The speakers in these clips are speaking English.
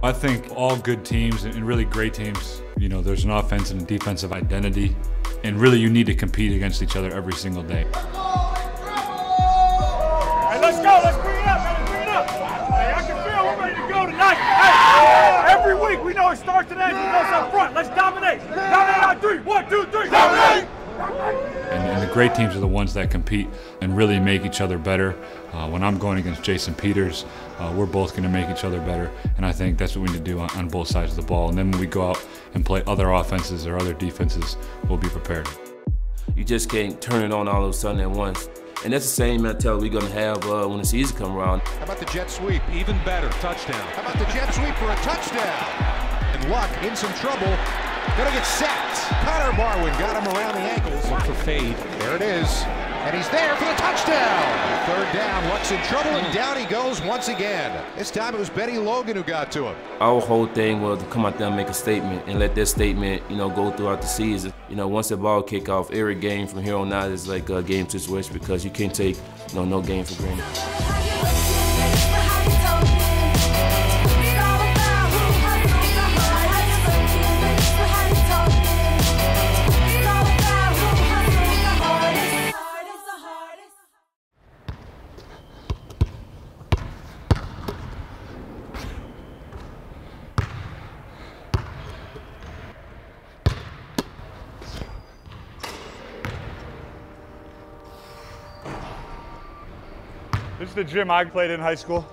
I think all good teams and really great teams, you know, there's an offense and a defensive identity, and really you need to compete against each other every single day. We know it starts today. We up front. Let's dominate. Dominate on three. One, two, three. Dominate. And, and the great teams are the ones that compete and really make each other better. Uh, when I'm going against Jason Peters, uh, we're both going to make each other better. And I think that's what we need to do on, on both sides of the ball. And then when we go out and play other offenses or other defenses, we'll be prepared. You just can't turn it on all of a sudden at once. And that's the same mentality we're going to have uh, when the season comes around. How about the jet sweep? Even better, touchdown. How about the jet sweep for a touchdown? And Luck in some trouble. Gonna get sacked. Connor Barwin got him around the ankles. Look for fade. There it is. And he's there for the touchdown. Third down. Luck's in trouble, and down he goes once again. This time it was Bennie Logan who got to him. Our whole thing was to come out there and make a statement and let that statement, you know, go throughout the season. You know, once the ball kick off, every game from here on out is like a game situation because you can't take, you know, no game for granted. This is the gym I played in high school.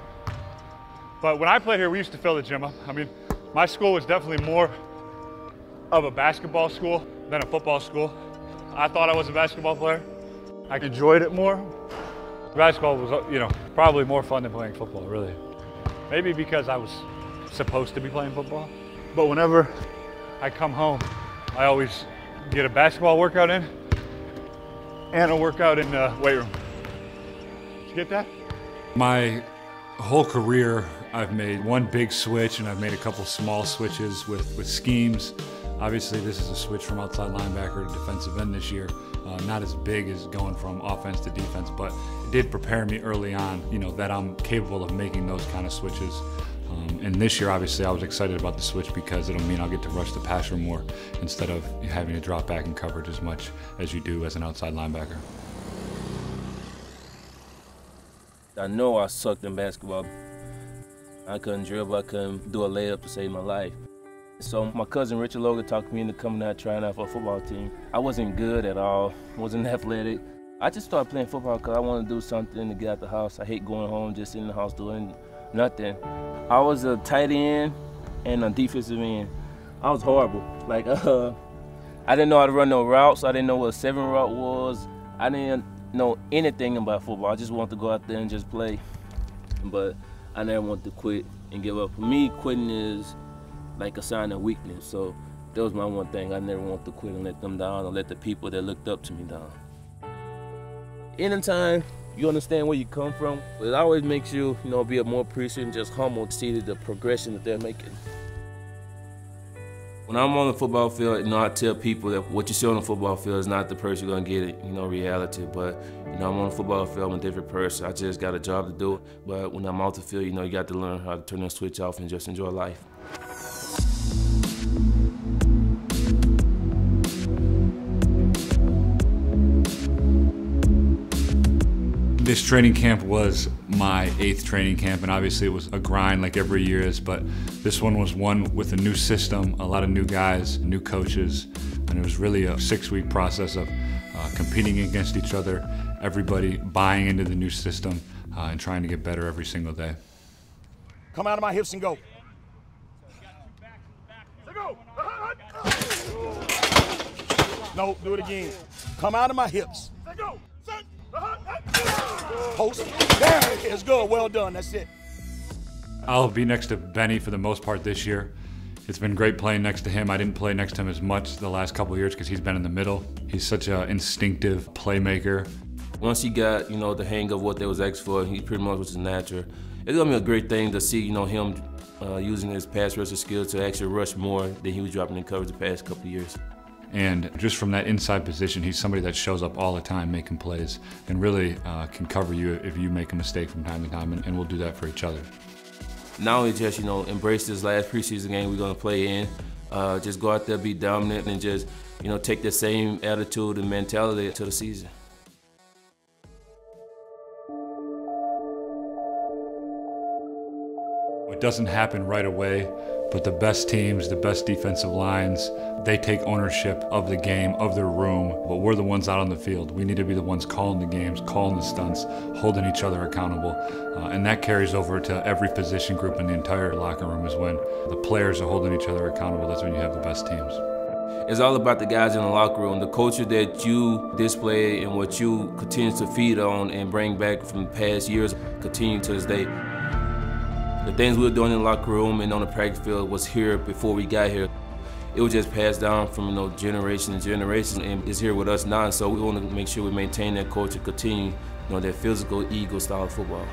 But when I played here, we used to fill the gym up. I mean, my school was definitely more of a basketball school than a football school. I thought I was a basketball player. I enjoyed it more. Basketball was, uh, you know, probably more fun than playing football, really. Maybe because I was supposed to be playing football. But whenever I come home, I always get a basketball workout in and a workout in the weight room. Get that? My whole career, I've made one big switch and I've made a couple small switches with, with schemes. Obviously, this is a switch from outside linebacker to defensive end this year. Uh, not as big as going from offense to defense, but it did prepare me early on, you know, that I'm capable of making those kind of switches. Um, and this year, obviously, I was excited about the switch because it'll mean I'll get to rush the passer more instead of having to drop back in coverage as much as you do as an outside linebacker. I know I sucked in basketball. I couldn't dribble, I couldn't do a layup to save my life. So my cousin Richard Logan talked me into coming out trying out for a football team. I wasn't good at all, wasn't athletic. I just started playing football because I wanted to do something to get out of the house. I hate going home, just sitting in the house doing nothing. I was a tight end and a defensive end. I was horrible. Like, uh, I didn't know how to run no routes. I didn't know what a seven route was. I didn't know anything about football. I just want to go out there and just play. But I never want to quit and give up. For me, quitting is like a sign of weakness. So that was my one thing. I never want to quit and let them down or let the people that looked up to me down. Anytime you understand where you come from, it always makes you, you know, be a more appreciative and just humble to see the progression that they're making. When I'm on the football field, you know, I tell people that what you see on the football field is not the person you're gonna get it, you know, reality. But, you know, I'm on the football field, I'm a different person. I just got a job to do. But when I'm off the field, you know, you got to learn how to turn that switch off and just enjoy life. This training camp was my eighth training camp, and obviously it was a grind like every year is, but this one was one with a new system, a lot of new guys, new coaches, and it was really a six week process of uh, competing against each other, everybody buying into the new system, uh, and trying to get better every single day. Come out of my hips and go. No, do it again. Come out of my hips. Post. There it is. Good. Well done. That's it. I'll be next to Bennie for the most part this year. It's been great playing next to him. I didn't play next to him as much the last couple years because he's been in the middle. He's such an instinctive playmaker. Once he got, you know, the hang of what they was asked for, he pretty much was his natural. It's gonna be a great thing to see, you know, him uh, using his pass rusher skills to actually rush more than he was dropping in coverage the past couple years. And just from that inside position, he's somebody that shows up all the time making plays and really uh, can cover you if you make a mistake from time to time, and, and we'll do that for each other. Not only just, you know, embrace this last preseason game we're gonna play in, uh, just go out there, be dominant, and just, you know, take the same attitude and mentality to the season. It doesn't happen right away, but the best teams, the best defensive lines, they take ownership of the game, of their room, but we're the ones out on the field. We need to be the ones calling the games, calling the stunts, holding each other accountable. Uh, and that carries over to every position group in the entire locker room is when the players are holding each other accountable. That's when you have the best teams. It's all about the guys in the locker room, the culture that you display and what you continue to feed on and bring back from past years, continue to this day. The things we were doing in the locker room and on the practice field was here before we got here. It was just passed down from you know generation to generation, and it's here with us now. So we want to make sure we maintain that culture, continue you know that physical, ego style football.